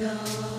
it.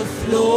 Overflow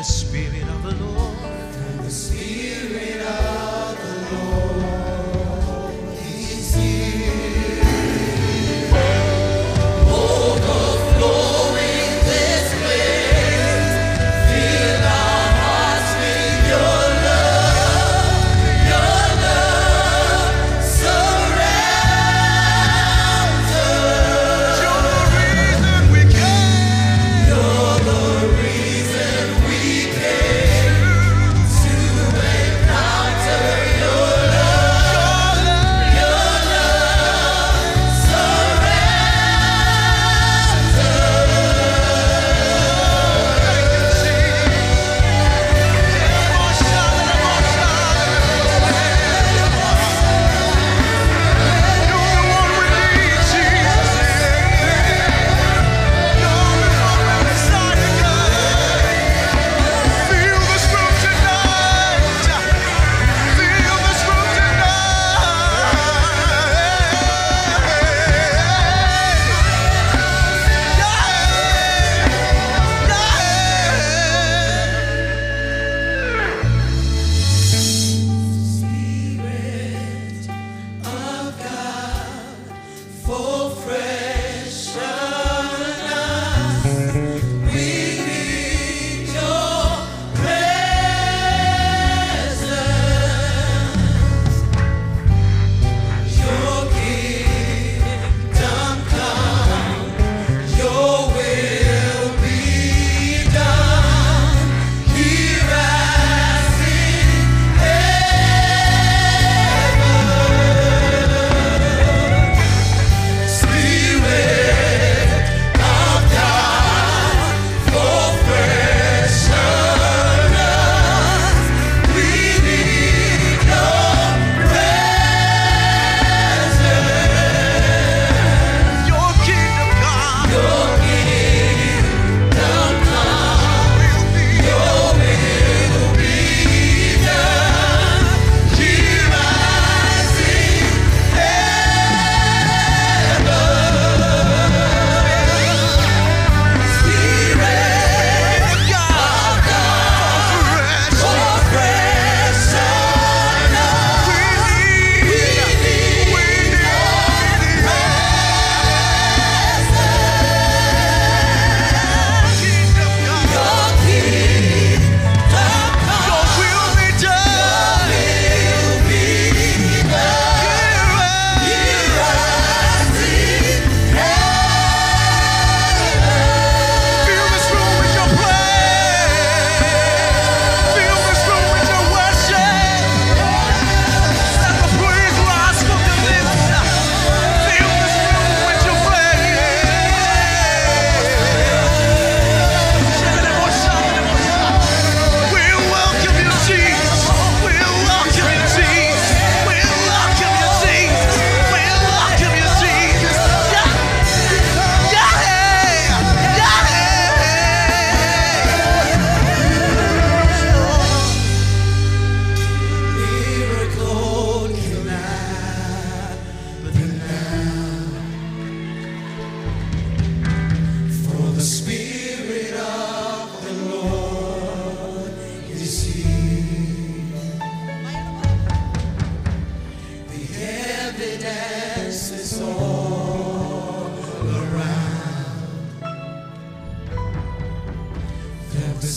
the Spirit of the Lord. The Spirit.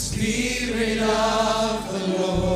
Spirit of the Lord.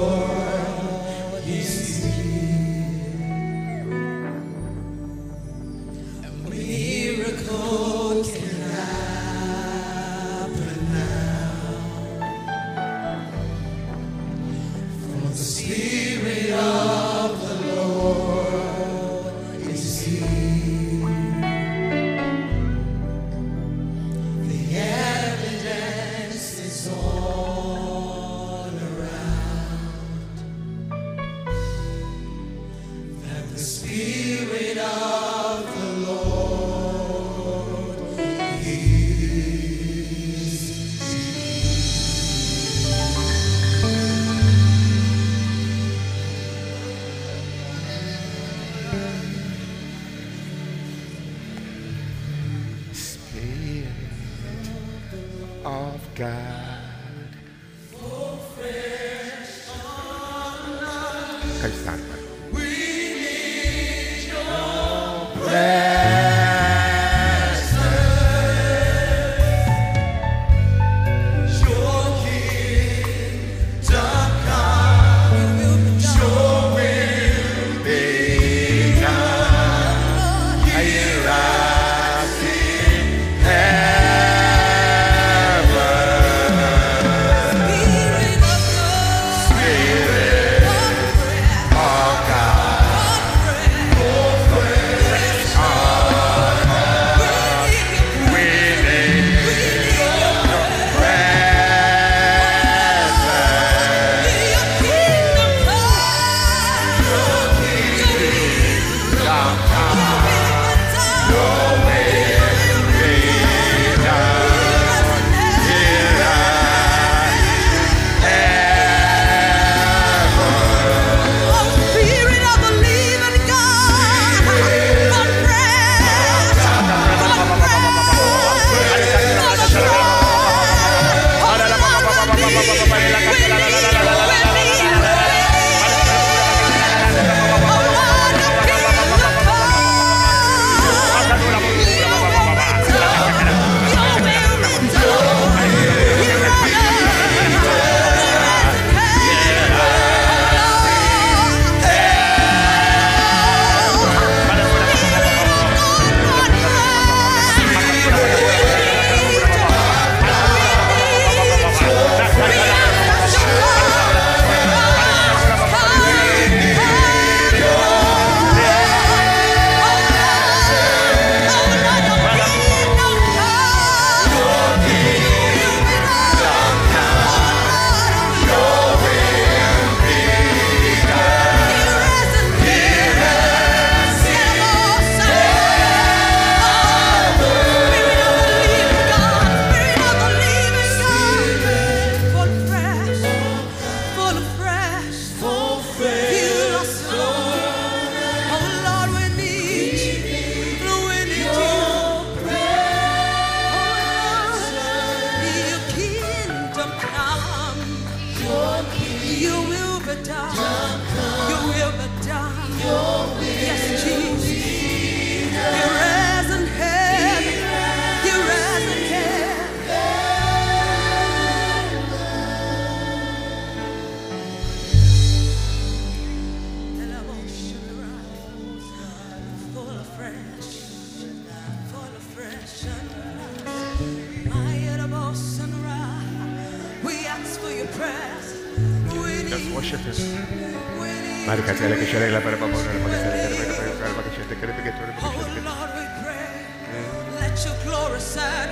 Oh, Lord, we pray. la la Let your glory set,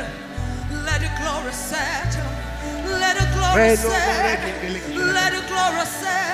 let your glory set, let your glory set, let your glory set.